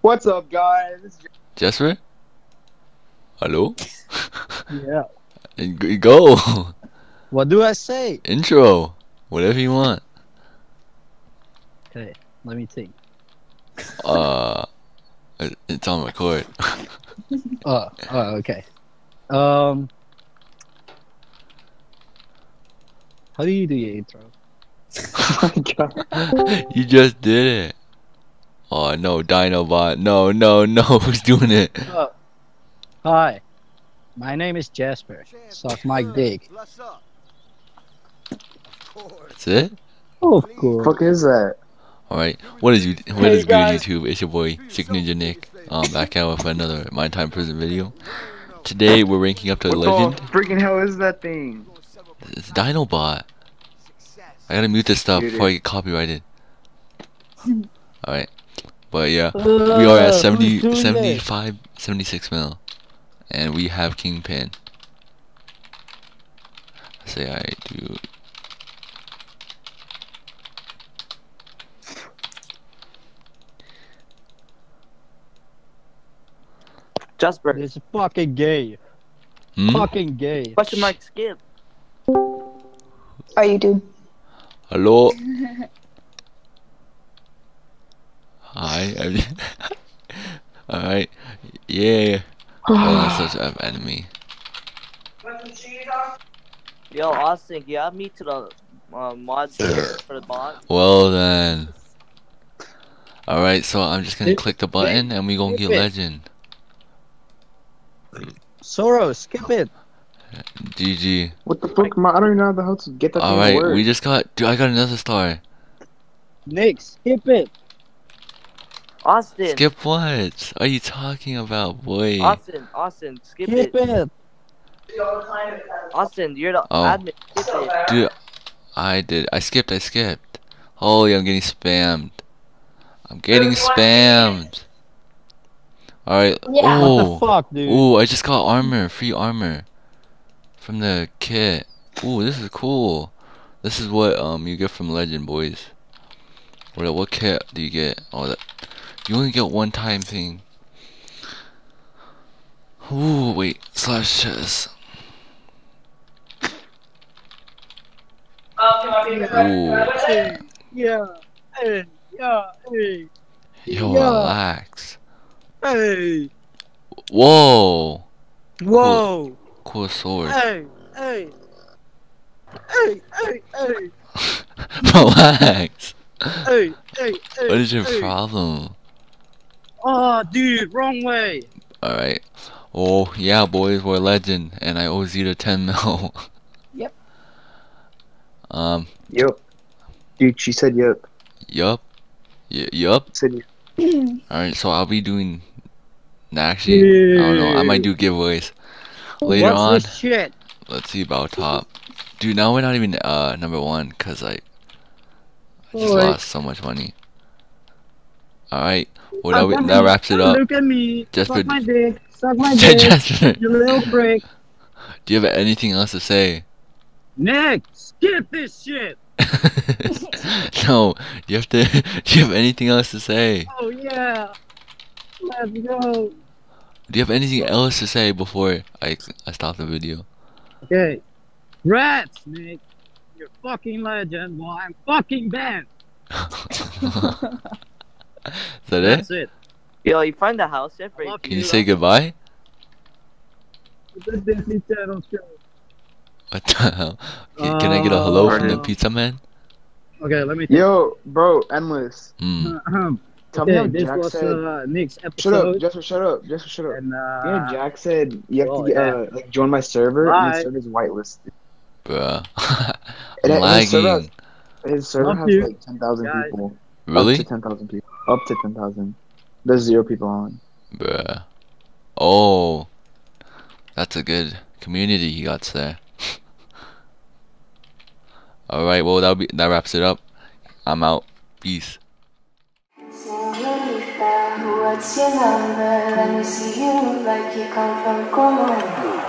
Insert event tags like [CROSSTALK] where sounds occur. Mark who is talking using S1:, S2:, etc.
S1: What's up, guys?
S2: Jesper? Hello?
S3: Yeah. [LAUGHS]
S2: And Go!
S3: What do I say?
S2: Intro! Whatever you want.
S3: Okay, let me think.
S2: Uh, it- it's on record. [LAUGHS]
S3: Oh, oh, okay. Um, how do you do your intro?
S1: Oh my god.
S2: you just did it. Oh no, Dinobot. No, no, no. [LAUGHS] Who's doing it?
S3: Oh, hi, my name is Jasper. Suck my dick.
S2: That's it?
S3: Of course.
S1: fuck is that?
S2: Alright. What is you? What
S1: Hey,
S2: is good. YouTube? It's your boy, Sick Ninja Nick. Um, back out with another Minetime Prison video. Today we're ranking up to
S1: What
S2: Legend.
S1: What the freaking hell is that thing?
S2: It's Dinobot. I gotta mute this stuff before I get copyrighted. [LAUGHS] Alright. But yeah, we are at
S3: Uh,
S2: 70,
S3: who's doing that?
S2: 75, 76 mil. And we have Kingpin. Say I do.
S4: Jasper,
S3: This is fucking gay.
S2: Hmm?
S3: Fucking gay.
S4: question mark skip.
S5: Are you do.
S2: Hello? [LAUGHS] Hi. I'm- [LAUGHS] Alright. Yeah. Oh, that's such an enemy.
S4: Yo, Austin, you add me to the uh, mod for the mod.
S2: Well then. Alright, so I'm just gonna click the button and we gonna get legend.
S3: Soros, skip it.
S2: GG.
S1: What the fuck? My, I don't even know how to get that thing to
S2: Alright,
S1: work.
S2: we just got. Dude, I got another star.
S3: Nick, skip it.
S4: Austin,
S2: Skip what? Are you talking about, boy?
S4: Austin, Austin, skip,
S3: Skip
S4: it.
S3: it.
S4: Austin, you're the
S2: Oh.
S4: admin. Skip it.
S2: Dude, I did. I skipped. I skipped. Holy, I'm getting spammed. I'm getting spammed. Alright.
S5: Yeah.
S3: What
S2: Oh.
S3: the fuck, dude?
S2: Ooh, I just got armor, free armor from the kit. Ooh, this is cool. This is what um you get from Legend, boys. What what kit do you get? Oh, that you only get one time thing. Ooh, wait, slash chess. Ooh,
S3: Yeah. Hey. Yeah. Hey.
S2: yo,
S3: Yeah.
S2: relax.
S3: Hey.
S2: Whoa,
S3: Whoa.
S2: cool sword.
S3: Hey. Hey. Hey. Hey. Hey. [LAUGHS]
S2: relax.
S3: Hey. Hey. Hey.
S2: What is your
S3: hey.
S2: problem?
S3: Oh, dude, wrong way.
S2: Alright. Oh, yeah, boys, we're legend, and I owe Zeta 10 mil. [LAUGHS]
S5: Yep.
S2: Um,
S1: Yep. Dude, she said yep.
S2: yup. Y- yup.
S1: Said yep.
S2: Alright, so I'll be doing. Nah, actually, I don't know. I might do giveaways. Later
S3: What's
S2: on,
S3: this shit?
S2: let's see about top. Dude, now we're not even uh number one, because I, I just
S3: Alright.
S2: lost so much money. Alright, well, that, that wraps it up.
S3: Look at me.
S2: Just
S3: Suck my dick. Suck my [LAUGHS] dick.
S2: Jasper,
S3: you little prick. [LAUGHS]
S2: do you have anything else to say?
S3: Nick, skip this shit. [LAUGHS]
S2: no, you have to. Do you have anything else to say?
S3: Oh yeah. Let's go.
S2: Do you have anything else to say before I I stop the video?
S3: Okay. Rats, Nick. You're fucking legend. Well, I'm fucking banned. [LAUGHS]
S2: Is that it?
S3: That's it.
S4: Yo, you find the house yet?
S2: Can you say goodbye?
S3: It's a Disney Channel show.
S2: What the hell? Can, can I get a hello from the
S3: Uh,
S2: pizza man?
S3: Okay, let me. Think.
S1: Yo, bro, endless.
S2: Hmm.
S3: Ahem.
S1: Tell me
S3: okay,
S1: how
S3: this
S1: Jack
S3: was
S1: said.
S3: uh, Nick's
S1: Shut up,
S3: episode,
S1: Jester, shut up, Jester, shut up.
S3: and
S1: You know,
S3: uh,
S1: Jack said you have
S3: oh,
S1: to get,
S3: yeah.
S1: uh, like join my server, and
S3: Bye.
S1: his server's whitelisted.
S2: Bruh. [LAUGHS]
S1: And
S2: I'm [LAUGHS]
S1: his server has,
S2: lagging.
S1: his server has
S3: you,
S1: like ten thousand
S3: guys.
S1: people. Up to ten thousand people. Up to ten thousand. There's zero people on.
S2: Bruh. Oh. That's a good community he got there. [LAUGHS] Alright, well that be that wraps it up. I'm out. Peace.
S5: What's your number? Let me see you look like you come from Como.